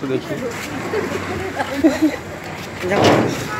तो देखिए।